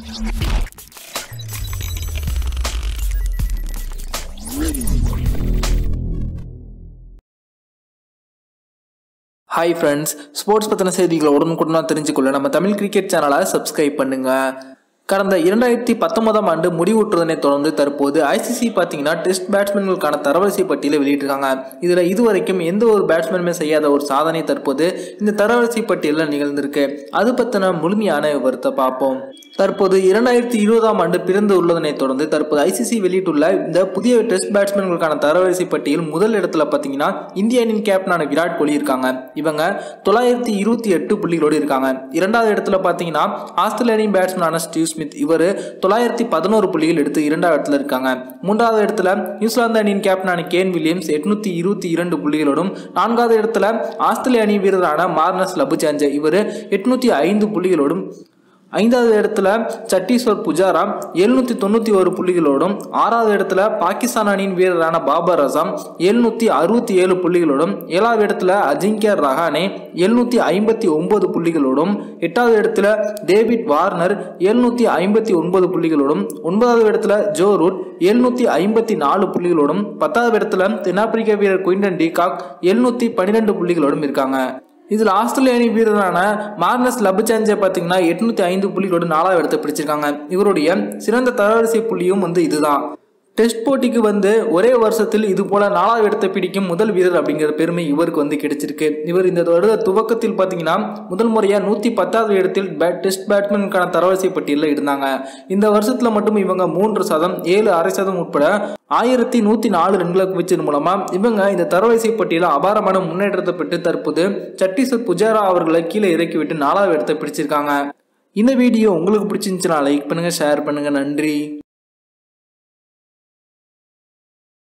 Hi friends sports பற்றின செய்திகளை உடனுக்குடனாக தெரிஞ்சுக்கொள்ள நம்ம தமிழ் கிரிக்கெட் சேனலை சப்ஸ்கிரைப் பண்ணுங்கள் கடந்த இரண்டாயிரத்தி பத்தொன்பதாம் ஆண்டு முடிவுற்றதனை தொடர்ந்து தற்போது ஐசிசி பார்த்தீங்கன்னா டெஸ்ட் பேட்ஸ்மேன்களுக்கான தரவரிசை பட்டியலை வெளியிட்டிருக்காங்க. இதில் இதுவரைக்கும் எந்த ஒரு பேட்ஸ்மேனுமே செய்யாத ஒரு சாதனை தற்போது இந்த தரவரிசை பட்டியலில் நிகழ்ந்திருக்கு. அது பற்றின முழுமையான விவரத்தை பார்ப்போம். தற்போது இரண்டாயிரத்தி இருபதாம் ஆண்டு பிறந்து உள்ளதனை தொடர்ந்து தற்போது ஐசிசி வெளியிட்டுள்ள இந்த புதிய டெஸ்ட் பேட்ஸ்மேன்களுக்கான தரவரிசை பட்டியல் முதல் இடத்துல பார்த்தீங்கன்னா இந்திய அணியின் கேப்டனான விராட் கோலி இருக்காங்க. இவங்க தொள்ளாயிரத்தி இருபத்தி எட்டு புள்ளிகளோடு இருக்காங்க. இரண்டாவது இடத்துல பார்த்தீங்கன்னா ஆஸ்திரேலிய அணியின் பேட்ஸ்மேனான ஸ்டீவ் ஸ்மித் இவர் தொள்ளாயிரத்தி பதினோரு புள்ளிகள் எடுத்து இரண்டாவது இடத்துல இருக்காங்க. மூன்றாவது இடத்துல நியூசிலாந்து அணியின் கேப்டனான கேன் வில்லியம்ஸ் எட்நூத்தி இருபத்தி இரண்டு புள்ளிகளோடும் நான்காவது இடத்துல ஆஸ்திரேலிய அணி வீரரான மார்னஸ் லபுசாஞ்சே இவர் எட்நூத்தி ஐந்து புள்ளிகளோடும் ஐந்தாவது இடத்துல சட்டீஸ்வர் புஜாரா எழுநூத்தி தொண்ணூத்தி ஒரு புள்ளிகளோடும் ஆறாவது இடத்துல பாகிஸ்தான் அணியின் வீரரான பாபர் அசாம் எழுநூத்தி அறுபத்தி ஏழு புள்ளிகளோடும் ஏழாவது இடத்துல அஜிங்கியா ரஹானே எழுநூத்தி ஐம்பத்தி ஒன்பது புள்ளிகளோடும் எட்டாவது இடத்துல டேவிட் வார்னர் எழுநூத்தி ஐம்பத்தி ஒன்பது புள்ளிகளோடும் ஒன்பதாவது இடத்துல ஜோ ரூட் எழுநூத்தி ஐம்பத்தி நாலு புள்ளிகளோடும் பத்தாவது இடத்துல தென்னாப்பிரிக்க வீரர் குயின்டன் டிகாக் எழுநூத்தி பன்னிரெண்டு புள்ளிகளோடும் இருக்காங்க. இதில் ஆஸ்திரேலிய அணி வீரரான மார்னஸ் லபுசாஞ்சே பார்த்தீங்கன்னா எட்நூத்தி ஐந்து புள்ளிகளோடு நாலாவது இடத்தை பிடிச்சிருக்காங்க. இவருடைய சிறந்த தரவரிசை புள்ளியும் வந்து இதுதான். டெஸ்ட் போட்டிக்கு வந்து ஒரே வருஷத்தில் இது போல நாலாவது இடத்தை பிடிக்கும் முதல் வீரர் அப்படிங்கிற பெருமை இவருக்கு வந்து கிடைச்சிருக்கு. இவர் இந்த வருட துவக்கத்தில் பார்த்தீங்கன்னா முதல் முறையாக நூற்றி பத்தாவது இடத்தில் பேட் டெஸ்ட் பேட்ஸ்மேனுக்கான தரவரிசை பட்டியலில் இருந்தாங்க. இந்த வருஷத்தில் மட்டும் இவங்க மூன்று சதம் ஏழு அரை சதம் உட்பட ஆயிரத்தி நூற்றி நாலு ரன்களை குவிச்சது மூலமாக இவங்க இந்த தரவரிசை பட்டியலில் அபாரமான முன்னேற்றத்தை பெற்று தற்போது சட்டீஸ்வர் புஜாரா அவர்களை கீழே இறக்கிவிட்டு நாலாவது இடத்தை பிடிச்சிருக்காங்க. இந்த வீடியோ உங்களுக்கு பிடிச்சிருந்துச்சுன்னா லைக் பண்ணுங்கள் ஷேர் பண்ணுங்கள் நன்றி.